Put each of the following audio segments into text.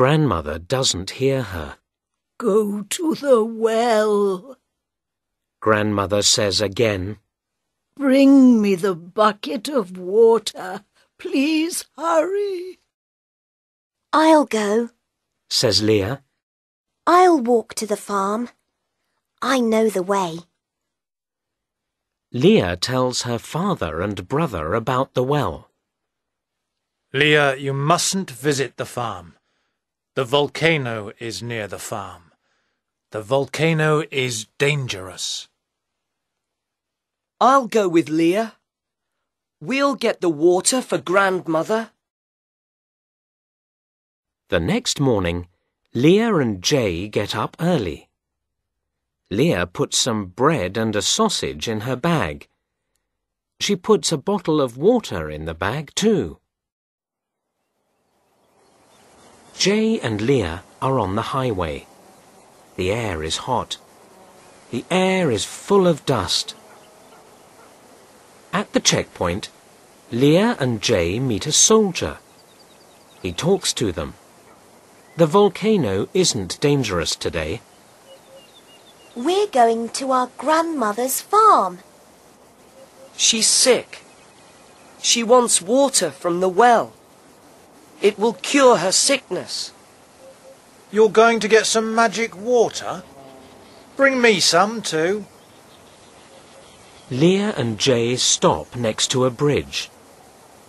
Grandmother doesn't hear her. Go to the well. Grandmother says again. Bring me the bucket of water. Please hurry. I'll go, says Leah. I'll walk to the farm. I know the way. Leah tells her father and brother about the well. Leah, you mustn't visit the farm. The volcano is near the farm. The volcano is dangerous. I'll go with Leah. We'll get the water for grandmother. The next morning, Leah and Jay get up early. Leah puts some bread and a sausage in her bag. She puts a bottle of water in the bag too. Jay and Leah are on the highway. The air is hot. The air is full of dust. At the checkpoint, Leah and Jay meet a soldier. He talks to them. The volcano isn't dangerous today. We're going to our grandmother's farm. She's sick. She wants water from the well. It will cure her sickness. You're going to get some magic water? Bring me some too. Leah and Jay stop next to a bridge.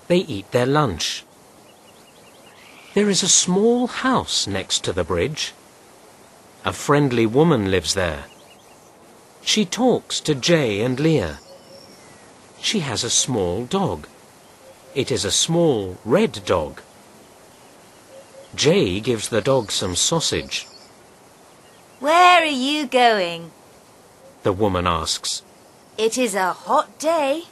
They eat their lunch. There is a small house next to the bridge. A friendly woman lives there. She talks to Jay and Leah. She has a small dog. It is a small red dog. Jay gives the dog some sausage. Where are you going? The woman asks. It is a hot day.